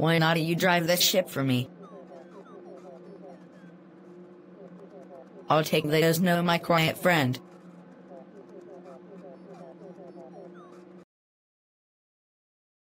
Why not you drive this ship for me? I'll take that as no my quiet friend.